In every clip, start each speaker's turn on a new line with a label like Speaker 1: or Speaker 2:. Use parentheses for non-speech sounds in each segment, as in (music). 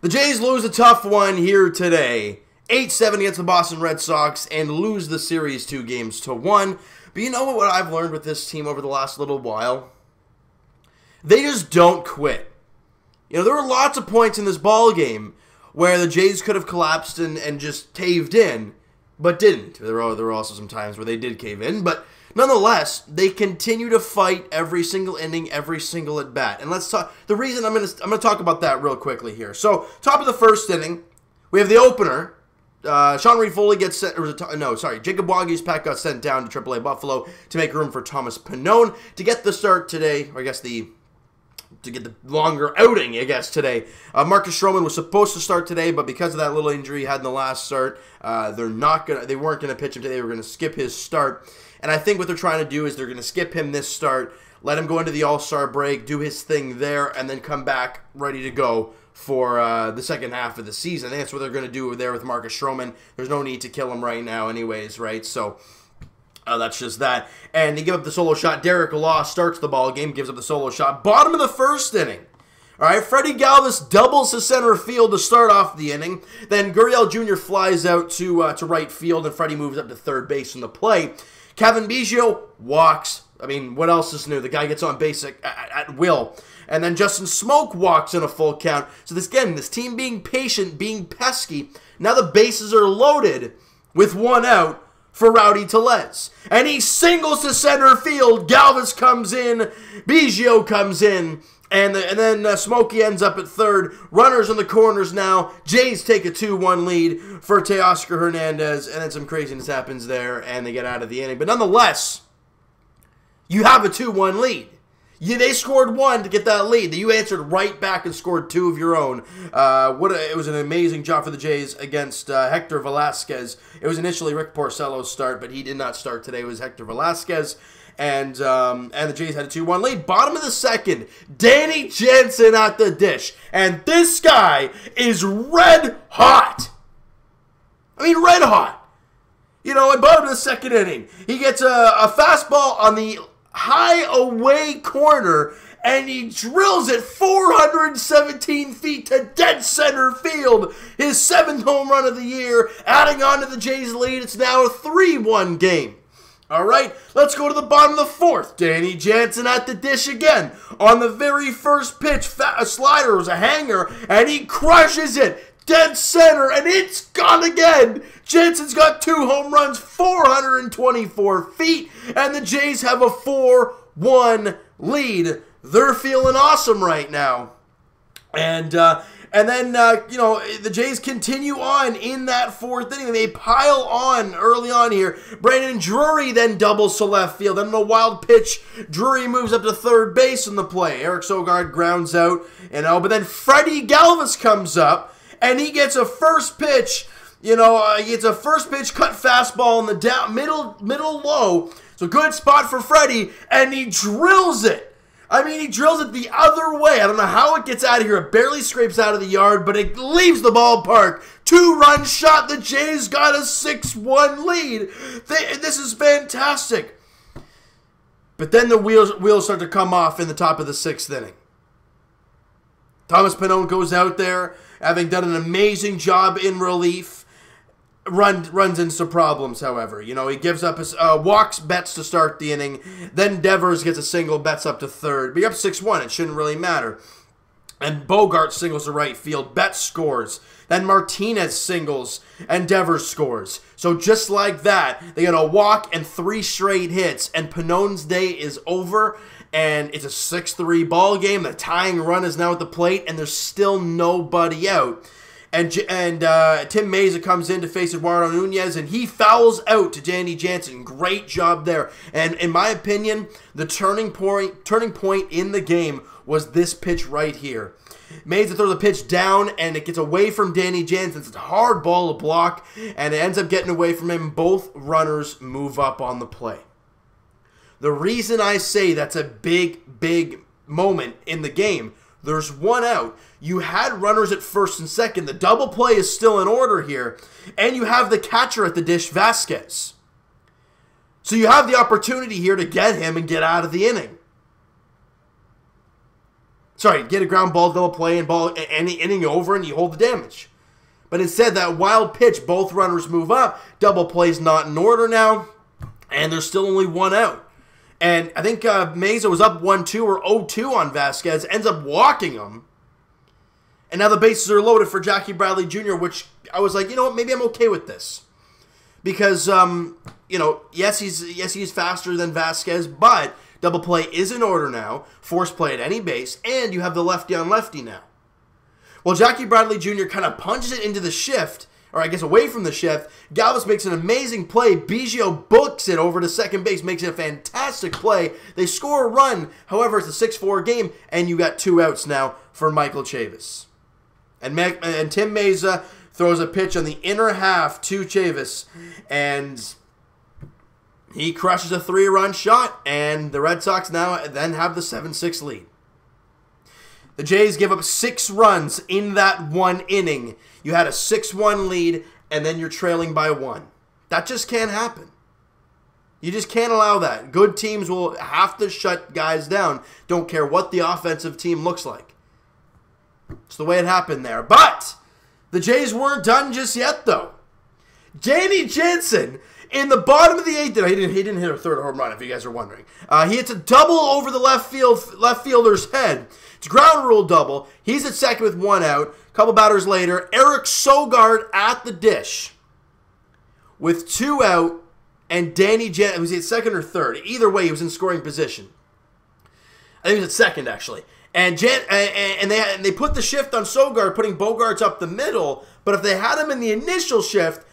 Speaker 1: The Jays lose a tough one here today. 8-7 against the Boston Red Sox and lose the series two games to one. But you know what I've learned with this team over the last little while? They just don't quit. You know, there were lots of points in this ball game where the Jays could have collapsed and, and just caved in, but didn't. There were, there were also some times where they did cave in, but nonetheless, they continue to fight every single inning, every single at bat. And let's talk. The reason I'm gonna I'm gonna talk about that real quickly here. So, top of the first inning, we have the opener. Uh, Sean Reid-Foley gets sent, no, sorry, Jacob Waguespack got sent down to AAA Buffalo to make room for Thomas Pannone to get the start today, or I guess the to get the longer outing, I guess, today. Uh, Marcus Stroman was supposed to start today, but because of that little injury he had in the last start, uh, they're not gonna, they weren't gonna pitch him today. They were gonna skip his start, and I think what they're trying to do is they're gonna skip him this start, let him go into the All Star break, do his thing there, and then come back ready to go for uh, the second half of the season. I think that's what they're gonna do there with Marcus Stroman. There's no need to kill him right now, anyways, right? So. Uh, that's just that. And they give up the solo shot. Derek Law starts the ball game, gives up the solo shot. Bottom of the first inning. All right, Freddie Galvis doubles to center field to start off the inning. Then Gurriel Jr. flies out to uh, to right field, and Freddie moves up to third base in the play. Cavan Biggio walks. I mean, what else is new? The guy gets on base at, at, at will. And then Justin Smoak walks in a full count. So this again, this team being patient, being pesky. Now the bases are loaded with one out for Rowdy Tellez. And he singles to center field. Galvis comes in. Biggio comes in. And, the, and then uh, Smokey ends up at third. Runners in the corners now. Jays take a 2-1 lead for Teoscar Hernandez. And then some craziness happens there, and they get out of the inning. But nonetheless, you have a 2-1 lead. You, they scored one to get that lead. You answered right back and scored two of your own. Uh, what a, it was an amazing job for the Jays against uh, Hector Velazquez. It was initially Rick Porcello's start, but he did not start today. It was Hector Velazquez. And um, and the Jays had a 2 1 lead. Bottom of the second, Danny Jansen at the dish. And this guy is red hot. I mean, red hot. You know, at bottom of the second inning, he gets a, a fastball on the high away corner and he drills it 417 feet to dead center field. His seventh home run of the year, adding on to the Jays' lead. It's now a 3 1 game. All right, let's go to the bottom of the fourth. Danny Jansen at the dish again. On the very first pitch, a slider was a hanger, and he crushes it dead center, and it's gone again. Jansen's got two home runs, 424 feet, and the Jays have a 4 1 lead. They're feeling awesome right now. And, uh, and then, uh, you know, the Jays continue on in that fourth inning. They pile on early on here. Brandon Drury then doubles to left field. Then a wild pitch, Drury moves up to third base in the play. Eric Sogard grounds out, you know, but then Freddie Galvis comes up, and he gets a first pitch, you know, uh, he gets a first pitch cut fastball in the down middle middle low. So good spot for Freddie, and he drills it. I mean, he drills it the other way. I don't know how it gets out of here. It barely scrapes out of the yard, but it leaves the ballpark. Two run shot. The Jays got a 6 1 lead. They, this is fantastic. But then the wheels, wheels start to come off in the top of the sixth inning. Thomas Pannone goes out there, having done an amazing job in relief run runs into problems. However, you know he gives up his uh, walks Betts to start the inning. Then Devers gets a single, Betts up to third. Be up six one. It shouldn't really matter. And Bogaerts singles to right field. Betts scores. Then Martinez singles and Devers scores. So just like that, they get a walk and three straight hits, and Pannone's day is over. And it's a 6-3 ball game. The tying run is now at the plate, and there's still nobody out. And and uh, Tim Mayza comes in to face Eduardo Nunez, and he fouls out to Danny Jansen. Great job there. And in my opinion, the turning point turning point in the game was this pitch right here. Mayza throws the pitch down, and it gets away from Danny Jansen. It's a hard ball to block, and it ends up getting away from him. Both runners move up on the play. The reason I say that's a big, big moment in the game there's one out. You had runners at first and second. The double play is still in order here. And you have the catcher at the dish, Vasquez. So you have the opportunity here to get him and get out of the inning. Sorry, get a ground ball, double play, and ball any inning over, and you hold the damage. But instead, that wild pitch, both runners move up. Double play's not in order now, and there's still only one out. And I think uh, Mayza was up 1 2 or 0 2 on Vasquez, ends up walking him. And now the bases are loaded for Jackie Bradley Jr., which I was like, you know what, maybe I'm okay with this. Because, um, you know, yes, he's yes he's faster than Vasquez, but double play is in order now, force play at any base, and you have the lefty on lefty now. Well, Jackie Bradley Jr. kind of punches it into the shift, or I guess away from the shift. Galvis makes an amazing play. Biggio books it over to second base, makes it a fantastic play. They score a run. However, it's a 6 4 game, and you got two outs now for Michael Chavis. And, Mac- and Tim Mayza throws a pitch on the inner half to Chavis, and he crushes a three run shot, and the Red Sox now then have the 7 6 lead. The Jays give up six runs in that one inning. You had a 6 1 lead, and then you're trailing by one. That just can't happen. You just can't allow that. Good teams will have to shut guys down. Don't care what the offensive team looks like. It's the way it happened there. But the Jays weren't done just yet, though. Danny Jansen in the bottom of the eighth. He didn't. He didn't hit a third home run. If you guys are wondering, uh, he hits a double over the left field left fielder's head. It's ground rule double. He's at second with one out. A couple batters later, Eric Sogard at the dish with two out, and Danny Jan was he at second or third? Either way, he was in scoring position. I think he was at second actually. And Jan, and they and they put the shift on Sogard, putting Bogaerts up the middle. But if they had him in the initial shift,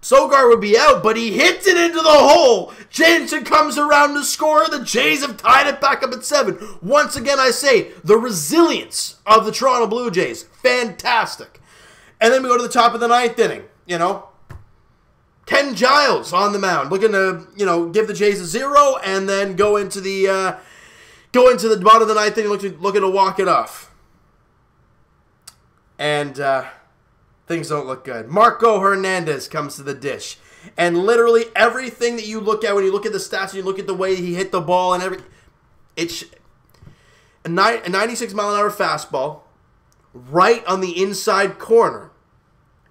Speaker 1: Sogard would be out, but he hits it into the hole. Jansen comes around to score. The Jays have tied it back up at seven. Once again, I say the resilience of the Toronto Blue Jays, fantastic. And then we go to the top of the ninth inning. You know, Ken Giles on the mound, looking to you know give the Jays a zero, and then go into the uh, go into the bottom of the ninth inning, looking looking to walk it off. And. Uh, things don't look good. Marco Hernandez comes to the dish. And literally everything that you look at when you look at the stats and you look at the way he hit the ball and every it's a 96 mile an hour fastball right on the inside corner.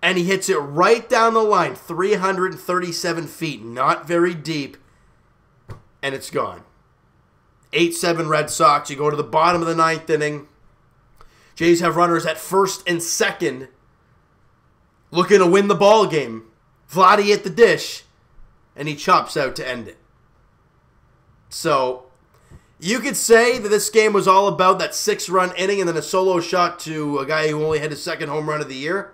Speaker 1: And he hits it right down the line, 337 feet, not very deep. And it's gone. 8 7 Red Sox. You go to the bottom of the ninth inning. Jays have runners at first and second looking to win the ball game. Vladdy at the dish, and he chops out to end it. So you could say that this game was all about that six run inning and then a solo shot to a guy who only had his second home run of the year.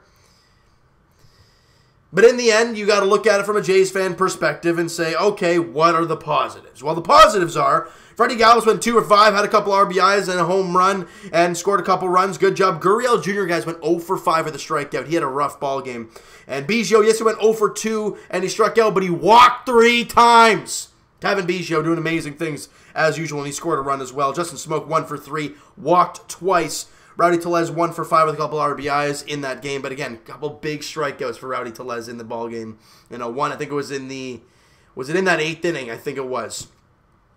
Speaker 1: But in the end, you got to look at it from a Jays fan perspective and say, okay, what are the positives? Well, the positives are Freddie Galvis went two for five, had a couple RBIs and a home run, and scored a couple runs. Good job. Gurriel Jr. guys went 0 for 5 with a strikeout. He had a rough ball game. And Biggio, yes, he went 0 for 2, and he struck out, but he walked three times. Cavan Biggio doing amazing things as usual, and he scored a run as well. Justin Smoak 1 for 3, walked twice. Rowdy Tellez one for five with a couple RBIs in that game, but again, a couple big strikeouts for Rowdy Tellez in the ball game. You know, one I think it was in the was it in that eighth inning? I think it was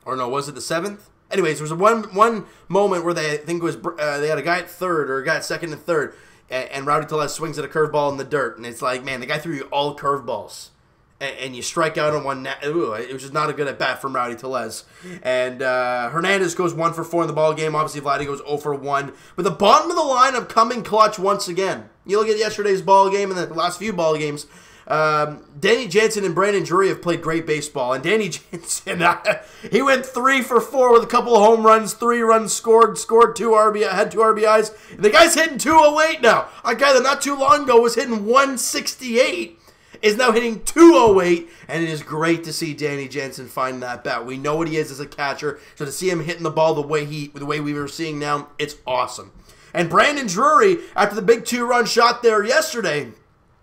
Speaker 1: or no, was it the seventh? Anyways, there was one one moment where they I think it was uh, they had a guy at third or a guy at second and third, and, and Rowdy Tellez swings at a curveball in the dirt, and it's like, man, the guy threw you all curveballs, and, and you strike out on one. Na- Ooh, it was just not a good at bat from Rowdy Tellez. And uh, Hernandez goes one for four in the ball game. Obviously, Vladdy goes 0 for one. But the bottom of the lineup coming clutch once again. You look at yesterday's ball game and the last few ball games. Um, Danny Jansen and Brandon Drury have played great baseball, and Danny (laughs) Jansen (laughs) he went three for four with a couple of home runs, three runs scored, scored two RBI, had two RBIs. And the guy's hitting 208 now. A guy that not too long ago was hitting 168 is now hitting 208, and it is great to see Danny Jansen find that bat. We know what he is as a catcher, so to see him hitting the ball the way he the way we were seeing now, it's awesome. And Brandon Drury, after the big two-run shot there yesterday,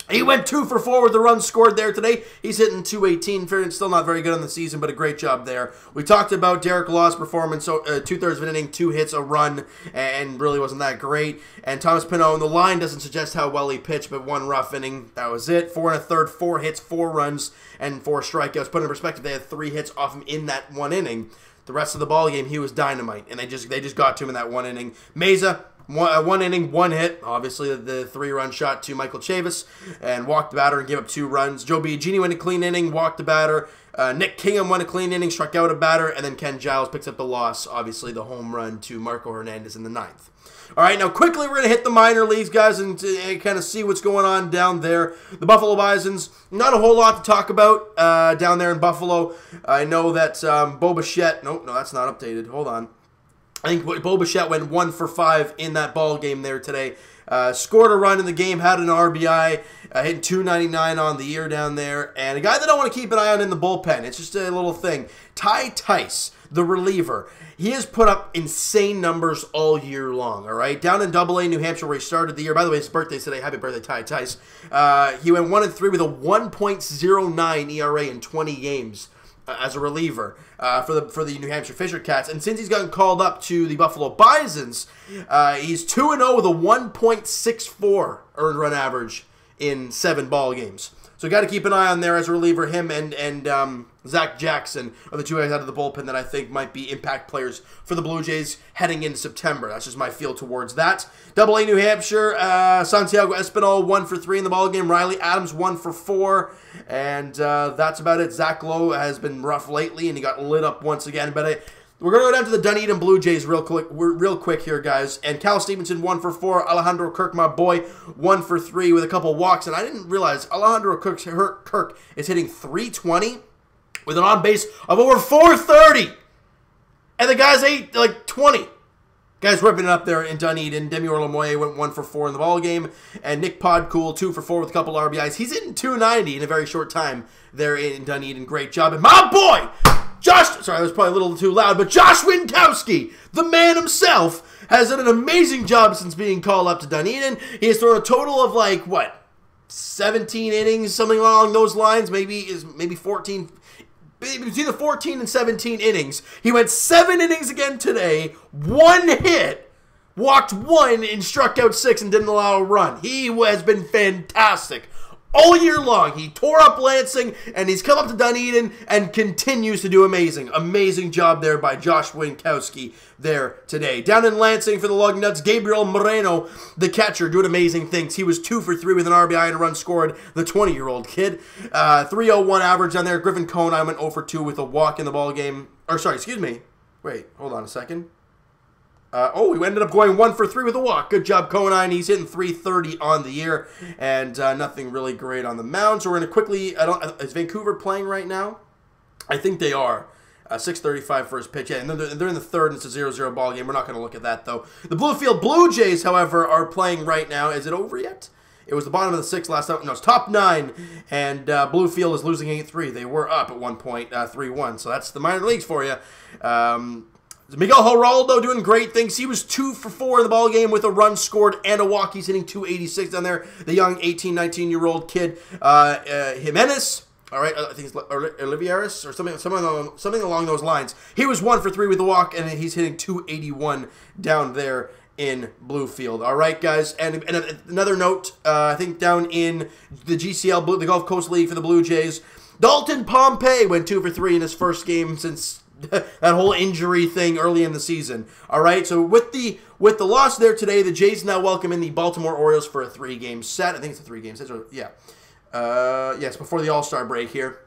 Speaker 1: he went two for four with the run scored there today. He's hitting 218. Still not very good on the season, but a great job there. We talked about Derek Law's performance, so uh, two thirds of an inning, two hits, a run, and really wasn't that great. And Thomas Pino on the line doesn't suggest how well he pitched, but one rough inning. That was it. Four and a third, four hits, four runs, and four strikeouts. Put in perspective, they had three hits off him in that one inning. the rest of the ball game he was dynamite, and they just they just got to him in that one inning. Mayza one, uh, one inning, one hit. Obviously, the, three run shot to Michael Chavis and walked the batter and gave up two runs. Joe Biagini went a clean inning, walked the batter. Uh, Nick Kingham went a clean inning, struck out a batter, and then Ken Giles picks up the loss. Obviously, the home run to Marco Hernandez in the ninth. All right, now quickly we're going to hit the minor leagues, guys, and, and kind of see what's going on down there. The Buffalo Bisons, not a whole lot to talk about uh, down there in Buffalo. I know that um, Bo Bichette, nope, no, that's not updated. Hold on. I think Bo Bichette went one for five in that ball game there today. Uh, scored a run in the game, had an RBI, uh, hitting 299 on the year down there. And a guy that I want to keep an eye on in the bullpen. It's just a little thing. Ty Tice, the reliever. He has put up insane numbers all year long, all right? Down in Double A, New Hampshire, where he started the year. By the way, his birthday today. Happy birthday, Ty Tice. Uh, he went 1 and 3 with a 1.09 ERA in 20 games uh, as a reliever uh, for the for the New Hampshire Fisher Cats. And since he's gotten called up to the Buffalo Bisons, uh, he's two and zero oh with a 1.64 earned run average in seven ball games. So got to keep an eye on there as a reliever. Him and and um, Zach Jackson are the two guys out of the bullpen that I think might be impact players for the Blue Jays heading into September. That's just my feel towards that. Double A New Hampshire, uh, Santiago Espinal one for three in the ball game. Riley Adams one for four, and uh, that's about it. Zach Lowe has been rough lately, and he got lit up once again. But I, we're gonna go down to the Dunedin Blue Jays real quick, we're real quick here, guys. And Cal Stevenson one for four. Alejandro Kirk, my boy, one for three with a couple walks. And I didn't realize Alejandro Kirk's, Kirk is hitting 320 with an on base of over 430, and the guy's eight like 20. Guys ripping it up there in Dunedin. Demi Orimoloye went one for four in the ball game, and Nick Podkul two for four with a couple RBIs. He's hitting 290 in a very short time there in Dunedin. Great job, and my boy Josh, sorry, that was probably a little too loud, but Josh Winckowski, the man himself, has done an amazing job since being called up to Dunedin. He has thrown a total of like what, 17 innings, something along those lines. Maybe is maybe 14, between the 14 and 17 innings. He went seven innings again today, one hit, walked one, and struck out six, and didn't allow a run. He has been fantastic all year long. He tore up Lansing, and he's come up to Dunedin and continues to do amazing. Amazing job there by Josh Winckowski there today. Down in Lansing for the Lugnuts, Gabriel Moreno, the catcher, doing amazing things. He was two for three with an RBI and a run scored, the 20-year-old kid. Uh, 301 average down there. Griffin Conine went 0 for 2 with a walk in the ball game. Or, sorry, excuse me. Wait, hold on a second. Uh, oh, we ended up going one for three with a walk. Good job, Conine. He's hitting 330 on the year, and uh, nothing really great on the mound. So we're going to quickly. I don't. Is Vancouver playing right now? I think they are. Uh, 635 first pitch. Yeah, and they're, they're in the third, and it's a 0 0 ball game. We're not going to look at that, though. The Bluefield Blue Jays, however, are playing right now. Is it over yet? It was the bottom of the sixth last time. No, it's top nine, and uh, Bluefield is losing 8 3. They were up at one point, uh, 3 1. So that's the minor leagues for you. Um, Miguel Hiraldo doing great things. He was two for four in the ball game with a run scored and a walk. He's hitting 286 down there. The young 18, 19 year old kid, uh, uh, Jimenez. All right, I think it's Olivieris or something, something along, something along those lines. He was one for three with the walk, and he's hitting 281 down there in Bluefield. All right, guys. And, and another note, uh, I think down in the GCL, the Gulf Coast League for the Blue Jays, Dalton Pompey went two for three in his first game since (laughs) that whole injury thing early in the season. All right, so with the with the loss there today, the Jays now welcome in the Baltimore Orioles for a three game set. I think it's a three game set. yeah, uh, yes, before the All Star break here.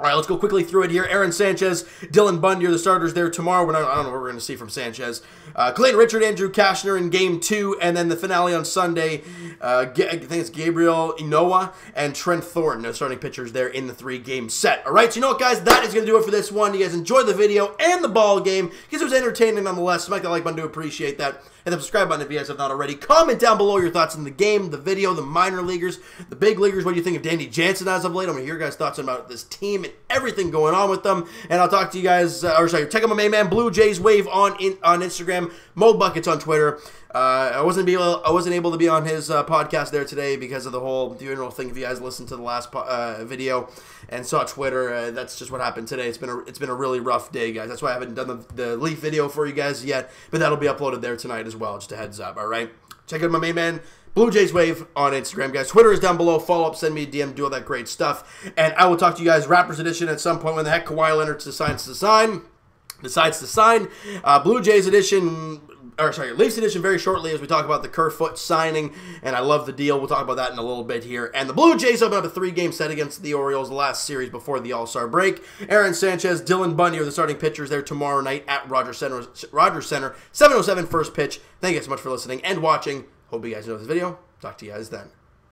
Speaker 1: All right, let's go quickly through it here. Aaron Sanchez, Dylan Bundy are the starters there tomorrow. Not, I don't know what we're going to see from Sanchez. Uh, Clayton Richard, Andrew Cashner in game two, and then the finale on Sunday. Uh, I think it's Gabriel Ynoa and Trent Thornton, the starting pitchers there in the three game set. All right, so you know what, guys? That is going to do it for this one. You guys enjoyed the video and the ball game because it was entertaining nonetheless. Smack that like button to appreciate that and the subscribe button if you guys have not already. Comment down below your thoughts on the game, the video, the minor leaguers, the big leaguers. What do you think of Danny Jansen as of late? I'm going to hear your guys' thoughts about this team everything going on with them. And I'll talk to you guys, uh, or sorry, check out my main man, Blue Jays Wave on, in, on Instagram, Mo Buckets on Twitter. Uh, I wasn't able I wasn't able to be on his uh, podcast there today because of the whole funeral thing. If you guys listened to the last uh, video and saw Twitter, uh, that's just what happened today. It's been a it's been a really rough day, guys. That's why I haven't done the, the Leaf video for you guys yet, but that'll be uploaded there tonight as well. Just a heads up. All right, check out my main man. Blue Jays Wave on Instagram, guys. Twitter is down below. Follow up, send me a DM, do all that great stuff. And I will talk to you guys, Raptors Edition, at some point when the heck Kawhi Leonard decides to sign. decides to sign. Uh, Blue Jays edition, or sorry, Leafs edition very shortly as we talk about the Kerfoot signing, and I love the deal. We'll talk about that in a little bit here. And the Blue Jays open up a three-game set against the Orioles, the last series before the All-Star break. Aaron Sanchez, Dylan Bundy are the starting pitchers there tomorrow night at Rogers Center. Rogers Center, 7:07 first pitch. Thank you so much for listening and watching. Hope you guys enjoyed this video. Talk to you guys then.